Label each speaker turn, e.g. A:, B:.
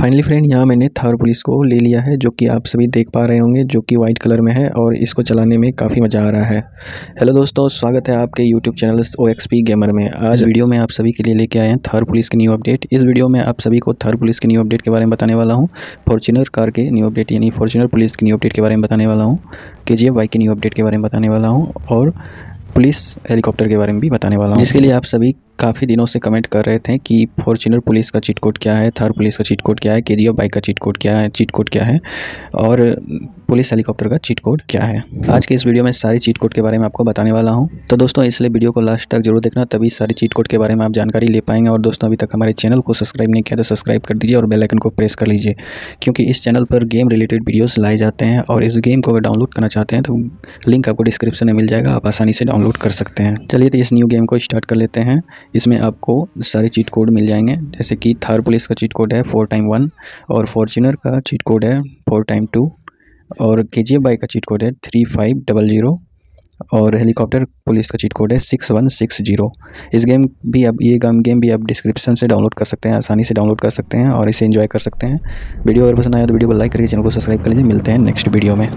A: Finally friend यहाँ मैंने Thar police को ले लिया है, जो कि आप सभी देख पा रहे होंगे, जो कि वाइट कलर में है और इसको चलाने में काफ़ी मज़ा आ रहा है। हेलो दोस्तों, स्वागत है आपके यूट्यूब चैनल ओ गेमर में। आज वीडियो में आप सभी के लिए लेके आए हैं थार पुलिस की न्यू अपडेट इस वीडियो में आप सभी को थार पुलिस की न्यू अपडेट के बारे में बताने वाला हूँ। फॉर्चुनर कार के न्यू अपडेट यानी फॉर्चुनर पुलिस की न्यू अपडेट के बारे में बताने वाला हूँ। के जी की न्यू अपडेट के बारे में बताने वाला हूँ और पुलिस हेलीकॉप्टर के बारे में भी बताने वाला हूँ। जिसके लिए आप सभी काफ़ी दिनों से कमेंट कर रहे थे कि फॉर्चुनर पुलिस का चीट कोड क्या है थर पुलिस का चीट कोड क्या है के बाइक का चीट कोड क्या है चीट कोड क्या है और पुलिस हेलीकॉप्टर का चीट कोड क्या है। आज के इस वीडियो में सारी चीट कोड के बारे में आपको बताने वाला हूँ। तो दोस्तों, इसलिए वीडियो को लास्ट तक ज़रूर देखना, तभी सारी चीट कोड के बारे में आप जानकारी ले पाएँगे और दोस्तों, अभी तक हमारे चैनल को सब्सक्राइब नहीं किया तो सब्सक्राइब कर दीजिए और बेलाइकन को प्रेस कर लीजिए, क्योंकि इस चैनल पर गेम रिलेटेड वीडियोज़ लाए जाते हैं और इस गेम को अगर डाउनलोड करना चाहते हैं तो लिंक आपको डिस्क्रिप्शन में मिल जाएगा, आप आसानी से डाउनलोड कर सकते हैं। चलिए तो इस न्यू गेम को स्टार्ट कर लेते हैं। इसमें आपको सारे चीट कोड मिल जाएँगे। जैसे कि थार पुलिस का चीट कोड है फोर टाइम वन और फॉर्चुनर का चीट कोड है फोर टाइम टू और के जी बाई का चीट कोड है थ्री फाइव डबल ज़ीरो और हेलीकॉप्टर पुलिस का चीट कोड है सिक्स वन सिक्स ज़ीरो इस गेम भी आप, ये गम गेम भी आप डिस्क्रिप्शन से डाउनलोड कर सकते हैं, आसानी से डाउनलोड कर सकते हैं और इसे एंजॉय कर सकते हैं। वीडियो अगर पसंद आया तो वीडियो को लाइक करिए चैनल को सब्सक्राइब कर लीजिए। मिलते हैं नेक्स्ट वीडियो में।